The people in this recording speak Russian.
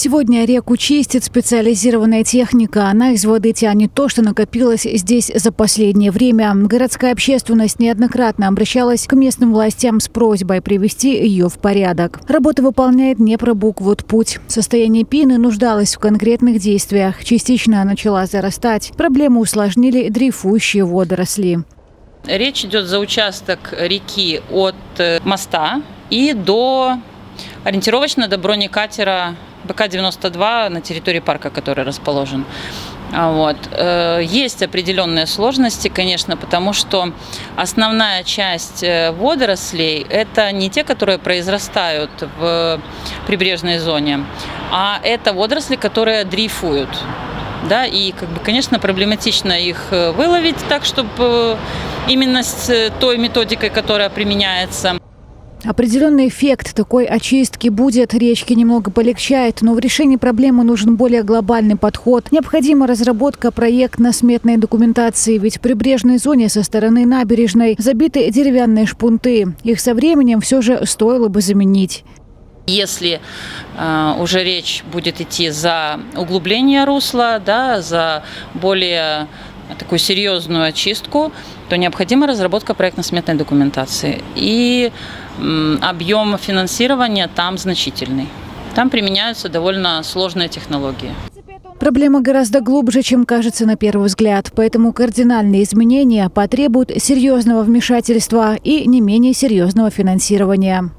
Сегодня реку чистит специализированная техника. Она из воды тянет то, что накопилось здесь за последнее время. Городская общественность неоднократно обращалась к местным властям с просьбой привести ее в порядок. Работа выполняет Днепробукводпуть. Состояние Пины нуждалось в конкретных действиях. Частично начала зарастать. Проблему усложнили дрейфующие водоросли. Речь идет за участок реки от э, моста и до ориентировочно до бронекатера БК-92 на территории парка, который расположен. А вот. Э, есть определенные сложности, конечно, потому что основная часть э, водорослей – это не те, которые произрастают в прибрежной зоне, а это водоросли, которые дрейфуют. Да, и, как бы, конечно, проблематично их э, выловить так, чтобы именно с той методикой, которая применяется. Определенный эффект такой очистки будет. Речки немного полегчает, но в решении проблемы нужен более глобальный подход. Необходима разработка проектно-сметной документации, ведь в прибрежной зоне со стороны набережной забиты деревянные шпунты. Их со временем все же стоило бы заменить. Если э, уже речь будет идти за углубление русла, да, за более такую серьезную очистку, то необходима разработка проектно-сметной документации. И объем финансирования там значительный. Там применяются довольно сложные технологии. Проблема гораздо глубже, чем кажется на первый взгляд, поэтому кардинальные изменения потребуют серьезного вмешательства и не менее серьезного финансирования.